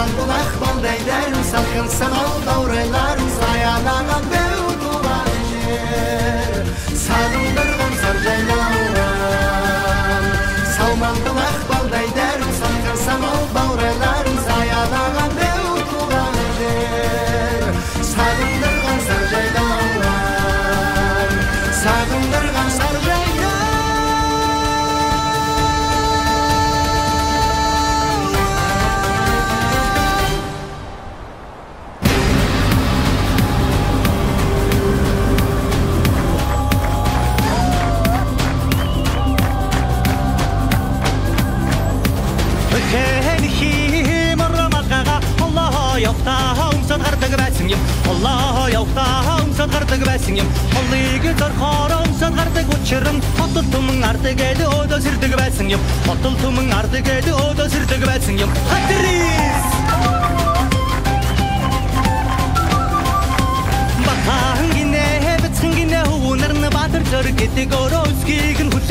aman bulak bal beyler Sakın sen ol doğrular uzayana ben هنحي مرة مرقغة الله يوقتها ومسد غرتك باسنيم الله يوقتها ومسد غرتك باسنيم حلي قدر خارة ومسد غرتك وتشرم حطلتم artık edi o da sirtik bəsinyim Atıltımın artık edi o da sirtik bəsinyim Hatiriz! Bakağın gine, bitsin gine, huğunarını batır çörük etti goro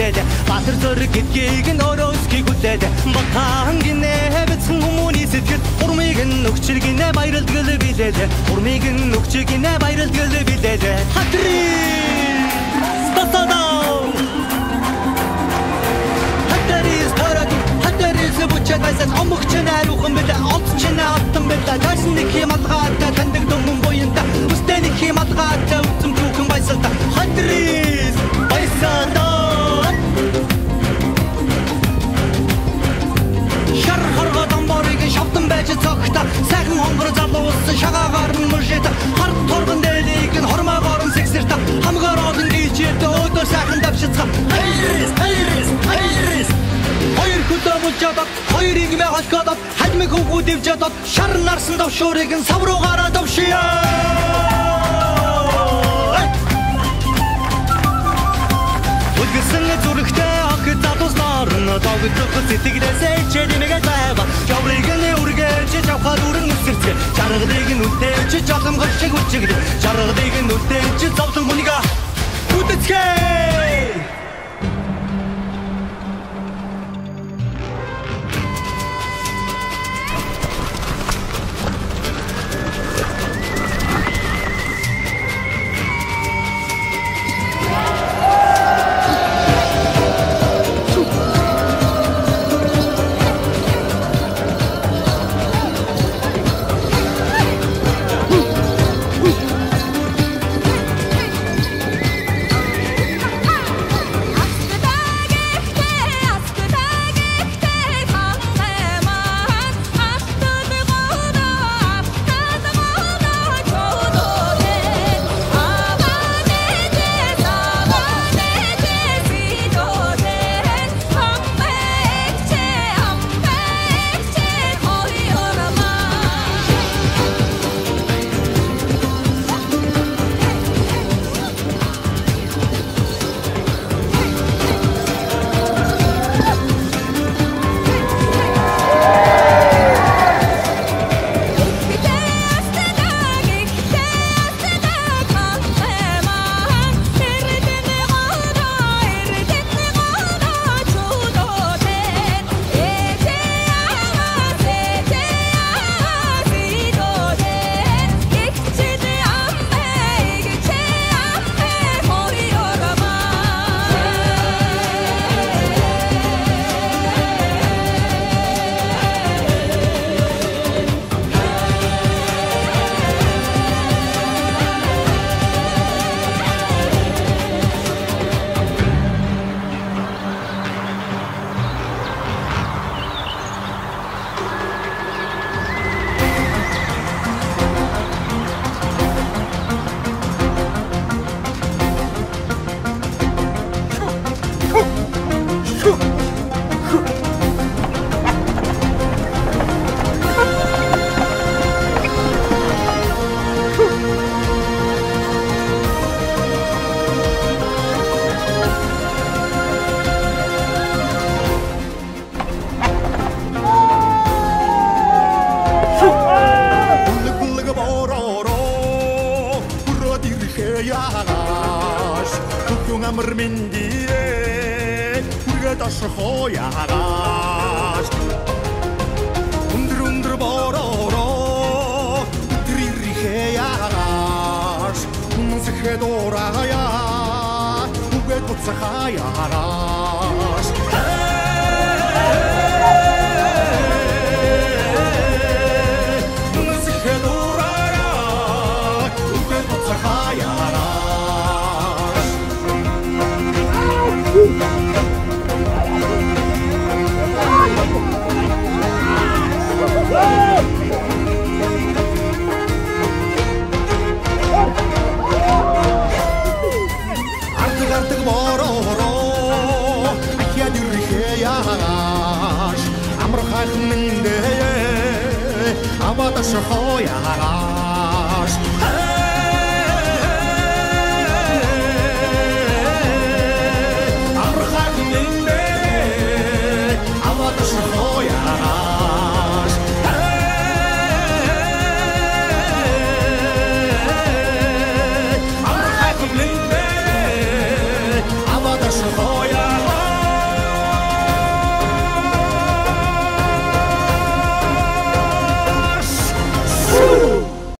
хүлээд баатар зөрг гэдгийг нь өрөөсгийг хүлээд Батхан гинэ бэцхэн хүмүүний сэтгэл. Урмыг нь өгчл гинэ баярлдгал билээд урмыг нь өгч гинэ баярлдгал билээд Хатри Статадаа Хатарис тараг хатарис бучаад байсан омогч найруухан бэлээ олц залуусан шагаагаар нь мужид. Хар торгон дээлийг нь хормоогоор нь сэгсэрта хамгаар олон гीчээд өөдөө сайхан давшицгаа хайрис хайрис хайрис. Хоёр хөдөө мужаад хоёр игмэ холкоод хадмиг хөвгүүд дэвжээд шар нарсан давшуурыг нь сав руугаараа давшия. Үлгэсэн зүрхтэй нь тогтох сэтгэлээсээ чэлэмэгээ байва Жаврыг нь үргэж жавхаар үрэн үсэрцээ Жаргалыг нь үлдээж жоломгол шиг үчигдэ Жаргалыг нь үлдээж зовлон хүнийг үдэцгээ минь дивэ үргэд ашхоо яагааш өндөр өндөр бороо өдрийнхээ яагааш үнсэхэд ураа яа үгэд буцахаа яагааш 我的是好呀啦。